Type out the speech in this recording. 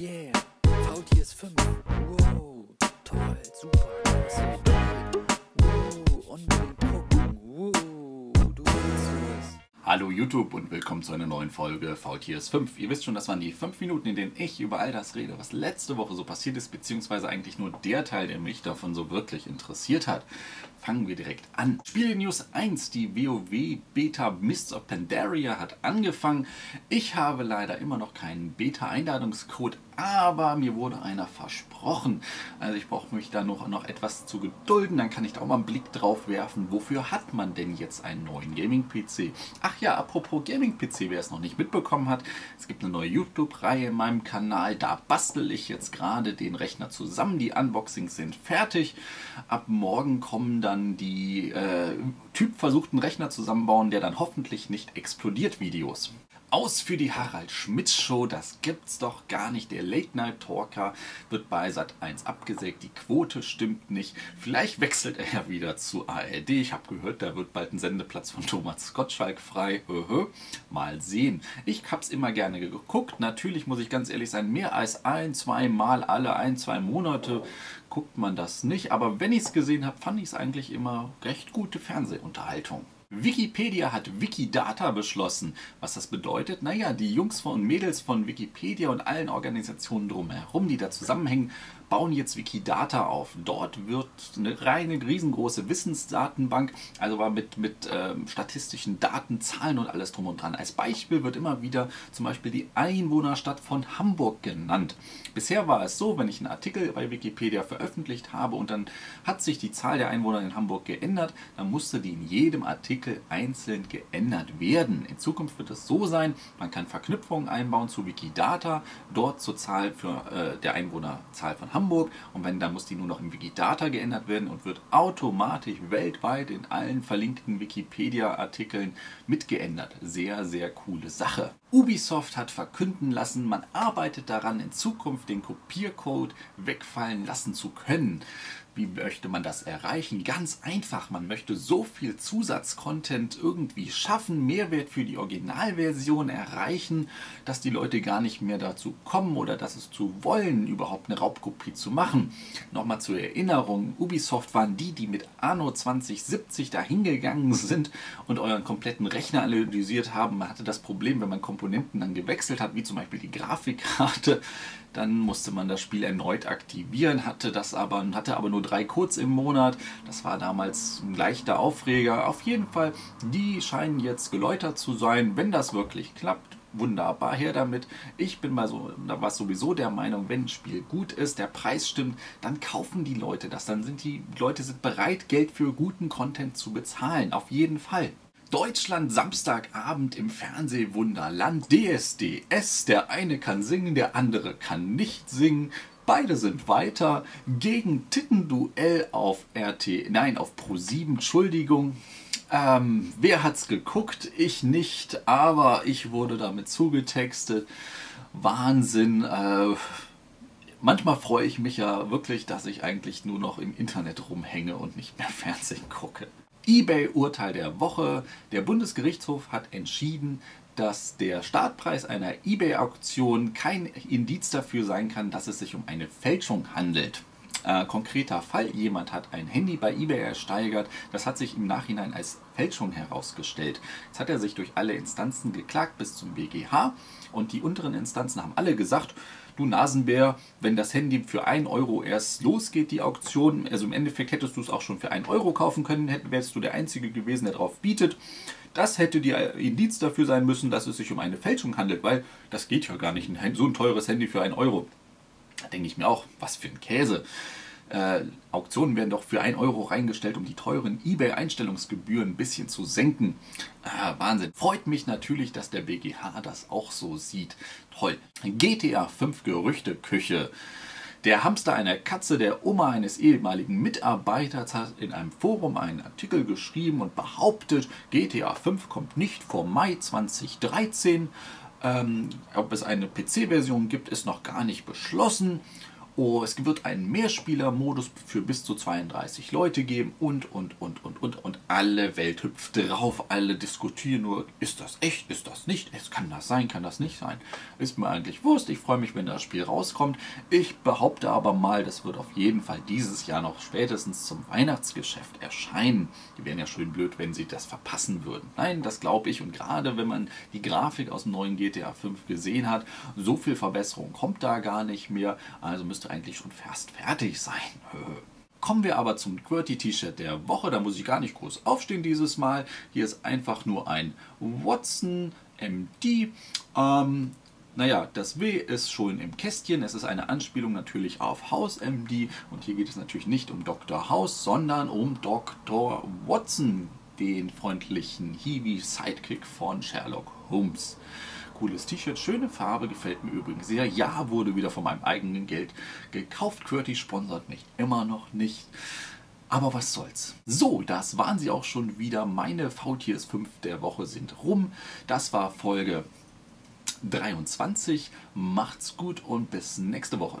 Yeah, VTS 5. Wow, toll, super. Wow, unbedingt gucken. Wow, du willst es. Hallo YouTube und willkommen zu einer neuen Folge VTS 5. Ihr wisst schon, das waren die 5 Minuten, in denen ich über all das rede, was letzte Woche so passiert ist, beziehungsweise eigentlich nur der Teil, der mich davon so wirklich interessiert hat. Fangen wir direkt an. Spiele News 1, die WoW Beta Mists of Pandaria hat angefangen. Ich habe leider immer noch keinen Beta-Einladungscode, aber mir wurde einer versprochen. Also ich brauche mich da noch, noch etwas zu gedulden, dann kann ich da auch mal einen Blick drauf werfen. Wofür hat man denn jetzt einen neuen Gaming-PC? Ach ja, apropos Gaming-PC, wer es noch nicht mitbekommen hat, es gibt eine neue YouTube-Reihe in meinem Kanal, da bastel ich jetzt gerade den Rechner zusammen. Die Unboxings sind fertig. Ab morgen kommen dann die äh, Typ versuchten Rechner zusammenbauen, der dann hoffentlich nicht explodiert Videos. Aus für die Harald Schmitz Show, das gibt's doch gar nicht. Der Late Night Talker wird bei Sat 1 abgesägt, die Quote stimmt nicht. Vielleicht wechselt er ja wieder zu ARD. Ich habe gehört, da wird bald ein Sendeplatz von Thomas Gottschalk frei. Mal sehen. Ich hab's immer gerne geguckt. Natürlich muss ich ganz ehrlich sein, mehr als ein, zwei Mal alle ein, zwei Monate guckt man das nicht. Aber wenn ich es gesehen habe, fand ich es eigentlich immer recht gute Fernsehunterhaltung. Wikipedia hat Wikidata beschlossen. Was das bedeutet? Naja, die Jungs und Mädels von Wikipedia und allen Organisationen drumherum, die da zusammenhängen, bauen jetzt Wikidata auf. Dort wird eine reine, riesengroße Wissensdatenbank, also war mit, mit ähm, statistischen Daten, Zahlen und alles drum und dran. Als Beispiel wird immer wieder zum Beispiel die Einwohnerstadt von Hamburg genannt. Bisher war es so, wenn ich einen Artikel bei Wikipedia veröffentlicht habe und dann hat sich die Zahl der Einwohner in Hamburg geändert, dann musste die in jedem Artikel einzeln geändert werden. In Zukunft wird es so sein, man kann Verknüpfungen einbauen zu Wikidata, dort zur Zahl für, äh, der Einwohnerzahl von Hamburg Hamburg und wenn, dann muss die nur noch im Wikidata geändert werden und wird automatisch weltweit in allen verlinkten Wikipedia-Artikeln mitgeändert. Sehr, sehr coole Sache. Ubisoft hat verkünden lassen, man arbeitet daran, in Zukunft den Kopiercode wegfallen lassen zu können. Wie möchte man das erreichen? Ganz einfach, man möchte so viel Zusatzcontent irgendwie schaffen, Mehrwert für die Originalversion erreichen, dass die Leute gar nicht mehr dazu kommen oder dass es zu wollen, überhaupt eine Raubkopie zu machen. Nochmal zur Erinnerung, Ubisoft waren die, die mit Anno 2070 dahingegangen sind und euren kompletten Rechner analysiert haben. Man hatte das Problem, wenn man Komponenten dann gewechselt hat, wie zum Beispiel die Grafikkarte, dann musste man das Spiel erneut aktivieren, hatte das aber, hatte aber nur drei Codes im Monat. Das war damals ein leichter Aufreger. Auf jeden Fall, die scheinen jetzt geläutert zu sein. Wenn das wirklich klappt, wunderbar her damit. Ich bin mal so, da war sowieso der Meinung, wenn ein Spiel gut ist, der Preis stimmt, dann kaufen die Leute das. Dann sind die Leute sind bereit, Geld für guten Content zu bezahlen. Auf jeden Fall. Deutschland Samstagabend im Fernsehwunderland DSDS. Der eine kann singen, der andere kann nicht singen. Beide sind weiter gegen Tittenduell auf RT, nein, auf Pro7, Entschuldigung. Ähm, wer hat's geguckt? Ich nicht, aber ich wurde damit zugetextet. Wahnsinn. Äh, manchmal freue ich mich ja wirklich, dass ich eigentlich nur noch im Internet rumhänge und nicht mehr Fernsehen gucke eBay-Urteil der Woche. Der Bundesgerichtshof hat entschieden, dass der Startpreis einer eBay-Auktion kein Indiz dafür sein kann, dass es sich um eine Fälschung handelt. Äh, konkreter Fall, jemand hat ein Handy bei eBay ersteigert, das hat sich im Nachhinein als Fälschung herausgestellt. Jetzt hat er sich durch alle Instanzen geklagt bis zum BGH und die unteren Instanzen haben alle gesagt, du Nasenbär, wenn das Handy für 1 Euro erst losgeht, die Auktion, also im Endeffekt hättest du es auch schon für 1 Euro kaufen können, wärst du der Einzige gewesen, der darauf bietet. Das hätte die Indiz dafür sein müssen, dass es sich um eine Fälschung handelt, weil das geht ja gar nicht. So ein teures Handy für 1 Euro. Da denke ich mir auch, was für ein Käse. Äh, Auktionen werden doch für 1 Euro reingestellt, um die teuren eBay-Einstellungsgebühren ein bisschen zu senken. Ah, Wahnsinn. Freut mich natürlich, dass der BGH das auch so sieht. Toll. GTA 5 Gerüchteküche. Der Hamster einer Katze der Oma eines ehemaligen Mitarbeiters hat in einem Forum einen Artikel geschrieben und behauptet, GTA 5 kommt nicht vor Mai 2013. Ähm, ob es eine PC-Version gibt, ist noch gar nicht beschlossen. Oh, es wird einen Mehrspieler-Modus für bis zu 32 Leute geben und, und, und, und, und, und alle Welt hüpft drauf. Alle diskutieren nur, ist das echt, ist das nicht, es kann das sein, kann das nicht sein. Ist mir eigentlich wurscht, ich freue mich, wenn das Spiel rauskommt. Ich behaupte aber mal, das wird auf jeden Fall dieses Jahr noch spätestens zum Weihnachtsgeschäft erscheinen. Die wären ja schön blöd, wenn sie das verpassen würden. Nein, das glaube ich und gerade wenn man die Grafik aus dem neuen GTA 5 gesehen hat, so viel Verbesserung kommt da gar nicht mehr. Also müsste eigentlich schon fast fertig sein. Kommen wir aber zum QWERTY-T-Shirt der Woche. Da muss ich gar nicht groß aufstehen dieses Mal. Hier ist einfach nur ein Watson MD. Ähm, naja, das W ist schon im Kästchen. Es ist eine Anspielung natürlich auf House MD. Und hier geht es natürlich nicht um Dr. House, sondern um Dr. Watson, den freundlichen Hiwi-Sidekick von Sherlock Holmes cooles T-Shirt, schöne Farbe, gefällt mir übrigens sehr. Ja, wurde wieder von meinem eigenen Geld gekauft. QWERTY sponsert mich immer noch nicht. Aber was soll's. So, das waren sie auch schon wieder. Meine VTS 5 der Woche sind rum. Das war Folge 23. Macht's gut und bis nächste Woche.